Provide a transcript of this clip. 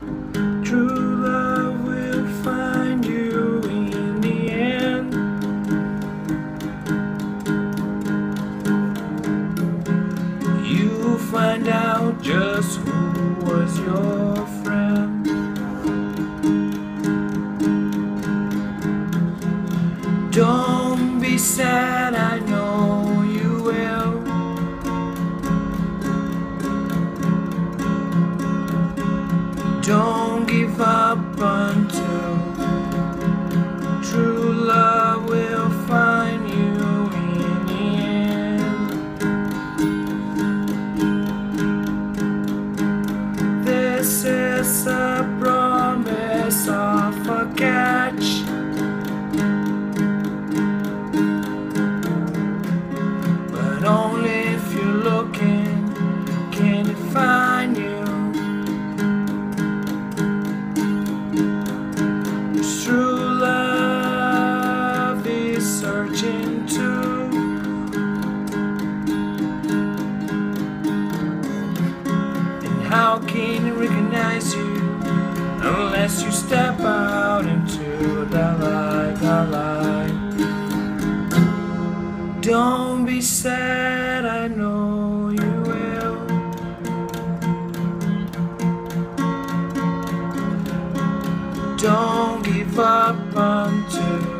True love will find you in the end. You'll find out just who was your friend. Don't be sad, Don't give up until how can it recognize you unless you step out into the light, the light? Don't be sad, I know you will. Don't give up until